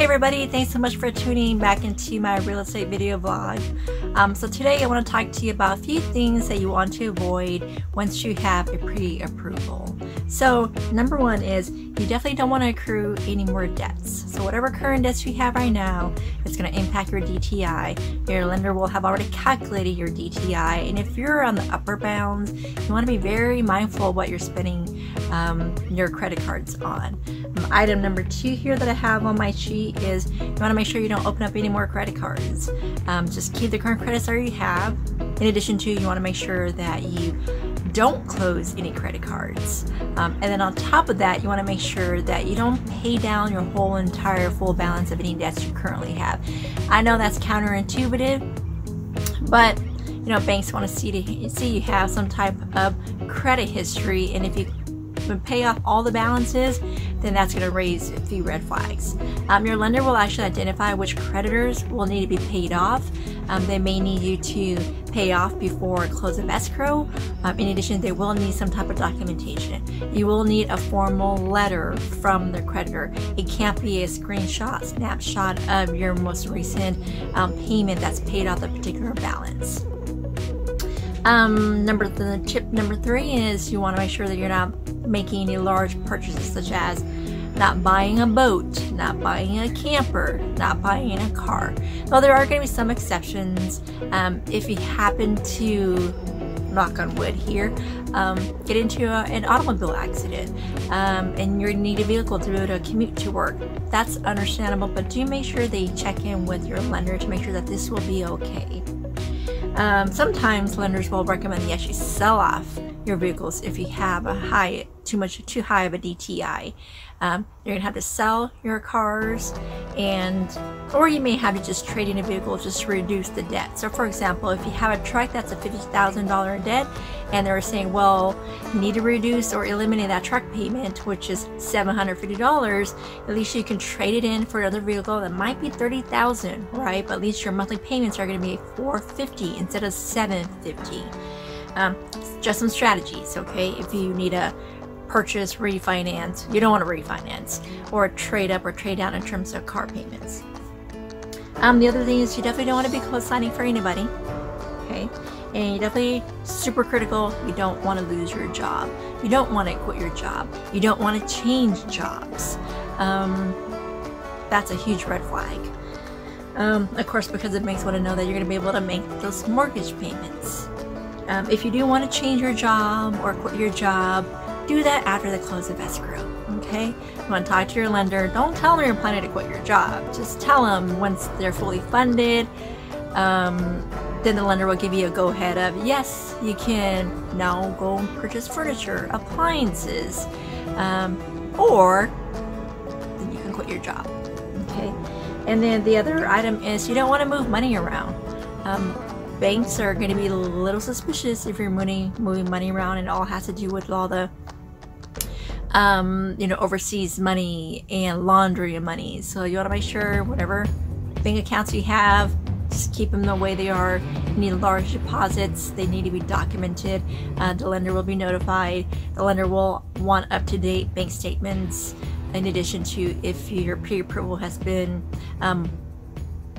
Hey everybody, thanks so much for tuning back into my real estate video vlog. Um, so today I want to talk to you about a few things that you want to avoid once you have a pre-approval. So number one is you definitely don't want to accrue any more debts. So whatever current debts you have right now, it's going to impact your DTI. Your lender will have already calculated your DTI and if you're on the upper bounds, you want to be very mindful of what you're spending um, your credit cards on. Um, item number two here that I have on my sheet is you want to make sure you don't open up any more credit cards. Um, just keep the current credits that you have. In addition to, you want to make sure that you don't close any credit cards. Um, and then on top of that, you want to make sure that you don't pay down your whole entire full balance of any debts you currently have. I know that's counterintuitive, but you know banks want to see to see you have some type of credit history, and if you pay off all the balances, then that's going to raise a few red flags. Um, your lender will actually identify which creditors will need to be paid off. Um, they may need you to pay off before close of escrow. Um, in addition, they will need some type of documentation. You will need a formal letter from the creditor. It can't be a screenshot, snapshot of your most recent um, payment that's paid off the particular balance. Um, number the tip number three is you want to make sure that you're not making any large purchases such as not buying a boat, not buying a camper, not buying a car. Though there are going to be some exceptions. Um, if you happen to, knock on wood here, um, get into a, an automobile accident um, and you need a vehicle to be able to commute to work, that's understandable, but do make sure they check in with your lender to make sure that this will be okay. Um, sometimes lenders will recommend you actually sell off your vehicles if you have a high, too much, too high of a DTI. Um, you're gonna have to sell your cars, and or you may have to just trade in a vehicle just to reduce the debt. So, for example, if you have a truck that's a fifty thousand dollar debt, and they're saying, well, you need to reduce or eliminate that truck payment, which is seven hundred fifty dollars. At least you can trade it in for another vehicle that might be thirty thousand, right? But at least your monthly payments are to be four fifty instead of seven fifty. Um, just some strategies, okay? If you need a purchase, refinance, you don't want to refinance, or trade up or trade down in terms of car payments. Um, the other thing is you definitely don't want to be co-signing for anybody, okay? And you definitely super critical. You don't want to lose your job. You don't want to quit your job. You don't want to change jobs. Um, that's a huge red flag. Um, of course, because it makes one to know that you're going to be able to make those mortgage payments. Um, if you do want to change your job or quit your job, do that after the close of escrow. Okay? You want to talk to your lender. Don't tell them you're planning to quit your job. Just tell them once they're fully funded. Um, then the lender will give you a go ahead of yes, you can now go and purchase furniture, appliances, um, or then you can quit your job. Okay? And then the other item is you don't want to move money around. Um, banks are going to be a little suspicious if you're moving, moving money around and all has to do with all the um, you know overseas money and laundry of money. So you want to make sure whatever bank accounts you have just keep them the way they are. You need large deposits they need to be documented. Uh, the lender will be notified. The lender will want up-to-date bank statements in addition to if your pre-approval has been um,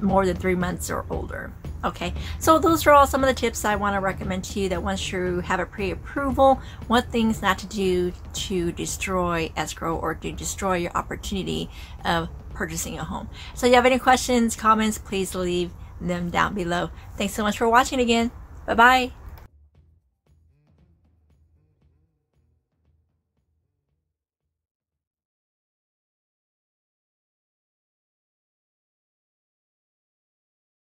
more than three months or older Okay, so those are all some of the tips I want to recommend to you that once you have a pre-approval, what things not to do to destroy escrow or to destroy your opportunity of purchasing a home. So if you have any questions, comments, please leave them down below. Thanks so much for watching again. Bye-bye.